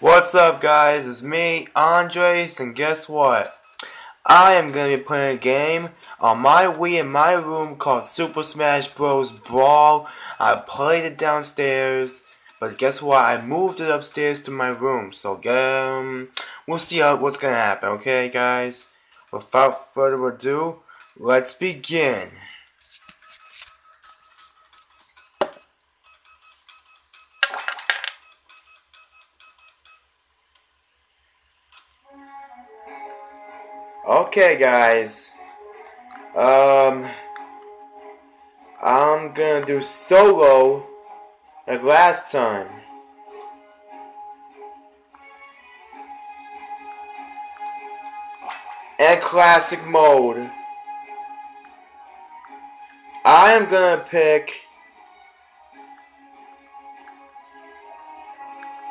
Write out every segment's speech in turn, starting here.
What's up guys, it's me, Andres, and guess what? I am going to be playing a game on my Wii in my room called Super Smash Bros. Brawl. I played it downstairs, but guess what? I moved it upstairs to my room, so um, we'll see how, what's going to happen, okay guys? Without further ado, let's begin. Okay, guys. Um, I'm gonna do solo like last time. And classic mode. I am gonna pick.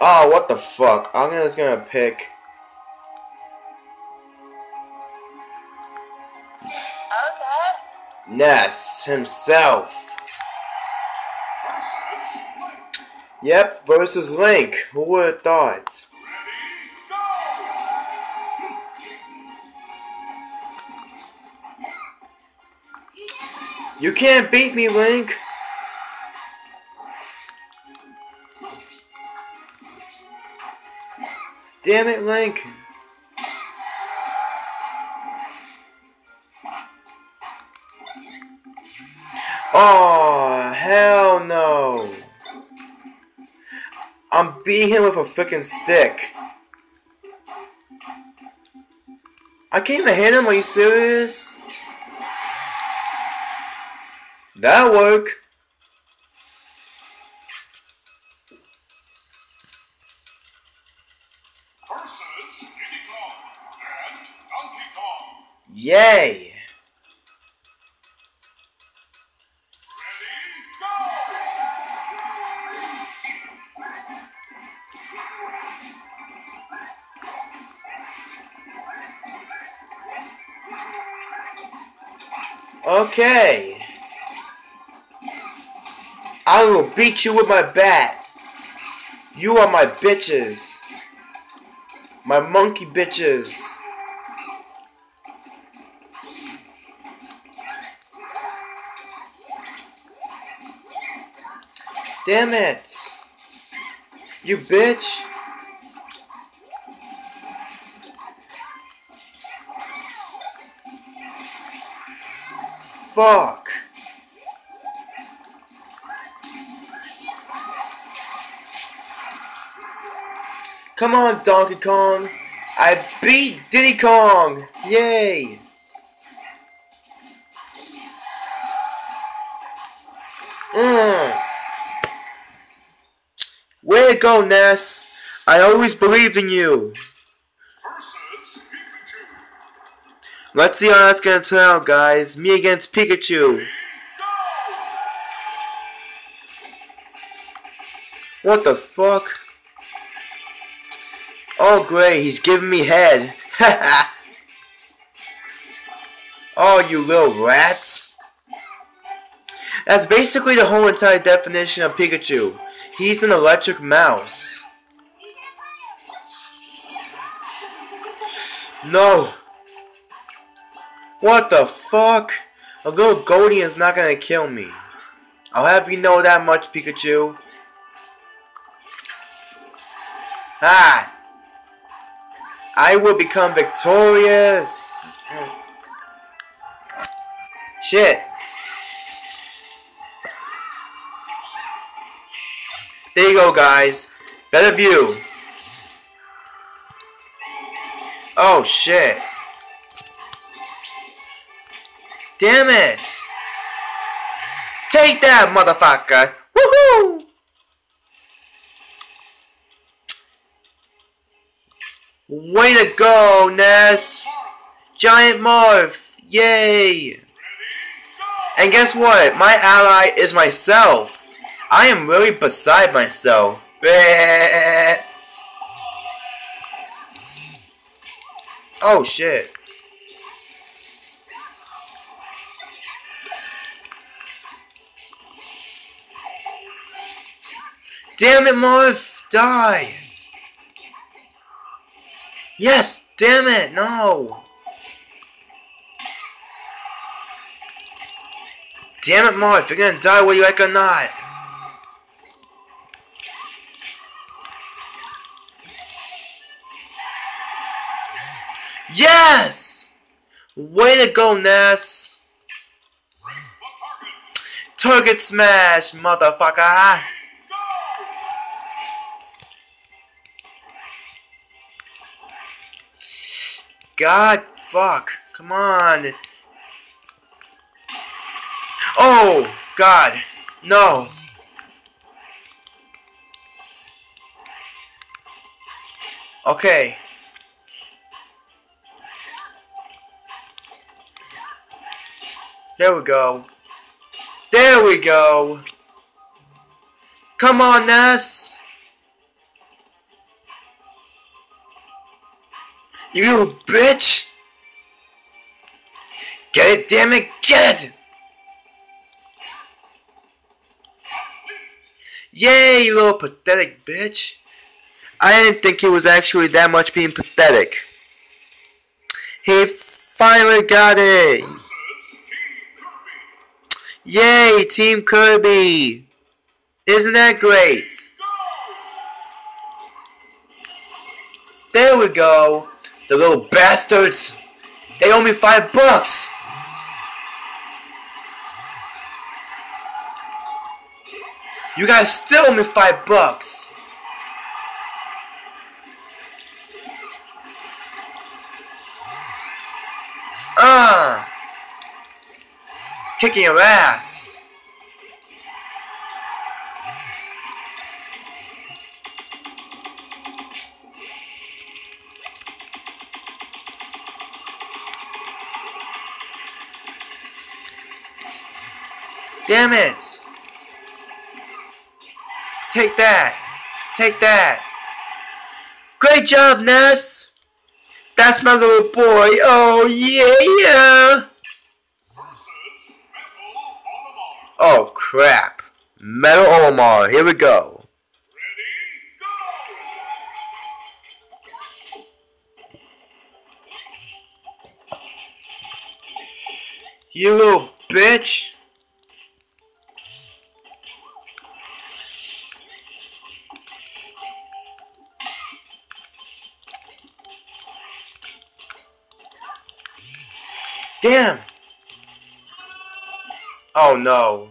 Oh, what the fuck? I'm just gonna pick. Ness himself. Yep, versus Link. Who would have thought? You can't beat me, Link. Damn it, Link. Oh, hell no. I'm beating him with a freaking stick. I can't even hit him, are you serious? That'll work. Yay! Okay. I will beat you with my bat. You are my bitches. My monkey bitches. Damn it. You bitch. Fuck? Come on, Donkey Kong. I beat Diddy Kong. Yay. Mm. Way to go, Ness. I always believe in you. Let's see how that's gonna turn out, guys. Me against Pikachu. What the fuck? Oh great, he's giving me head. oh, you little rats. That's basically the whole entire definition of Pikachu. He's an electric mouse. No! What the fuck? A little Goldeen is not gonna kill me. I'll have you know that much, Pikachu. Ah! I will become victorious! Shit. There you go, guys. Better view. Oh, shit. Damn it! Take that, motherfucker! Woohoo! Way to go, Ness! Giant Marth! Yay! And guess what? My ally is myself! I am really beside myself. Oh shit. Damn it, Marth! Die! Yes! Damn it! No! Damn it, Marth! You're gonna die whether you like or not! Yes! Way to go, Ness! Target smash, motherfucker! God, fuck. Come on. Oh, God. No. Okay. There we go. There we go. Come on, Ness. You bitch! Get it, damn it, get it! Yay, you little pathetic bitch! I didn't think he was actually that much being pathetic. He finally got it! Yay, Team Kirby! Isn't that great? There we go! The little bastards! They owe me five bucks! You guys still owe me five bucks! Ah! Uh, kicking your ass! Damn it! Take that! Take that! Great job, Ness! That's my little boy! Oh, yeah! Oh, crap. Metal Olimar, here we go. You little bitch! Damn! Oh no.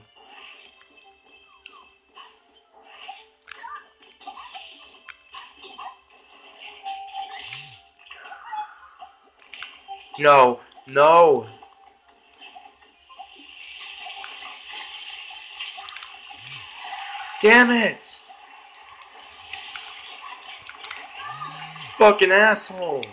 No, no. Damn it! Fucking asshole.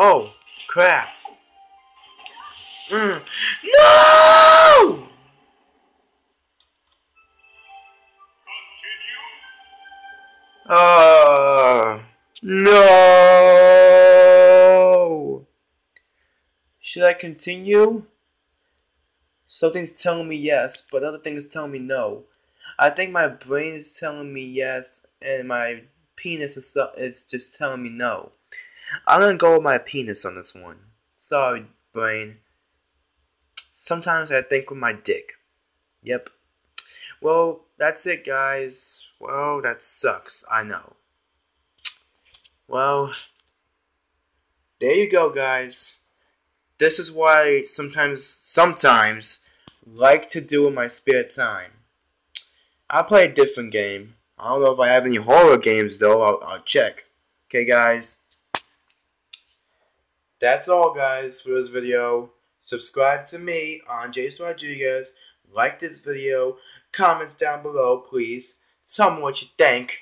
Oh, crap. Mm. No! Uh, no! Should I continue? Something's telling me yes, but other things telling me no. I think my brain is telling me yes, and my penis is, is just telling me no. I'm gonna go with my penis on this one. Sorry, brain. Sometimes I think with my dick. Yep. Well, that's it, guys. Well, that sucks. I know. Well, there you go, guys. This is why sometimes, sometimes, like to do in my spare time. I play a different game. I don't know if I have any horror games though. I'll, I'll check. Okay, guys that's all guys for this video. Subscribe to me on Jason Rodriguez. Like this video. Comments down below please. Tell me what you think.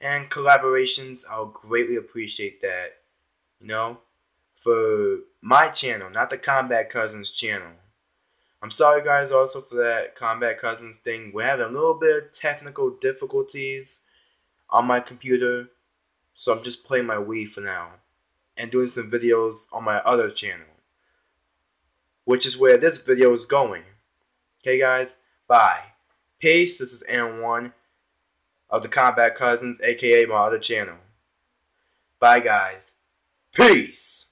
And collaborations, I'll greatly appreciate that. You know? For my channel, not the Combat Cousins channel. I'm sorry guys also for that Combat Cousins thing. We're having a little bit of technical difficulties on my computer. So I'm just playing my Wii for now and doing some videos on my other channel. which is where this video is going. Okay, guys? Bye. Peace. This is N1 of the Combat Cousins, aka my other channel. Bye, guys. Peace.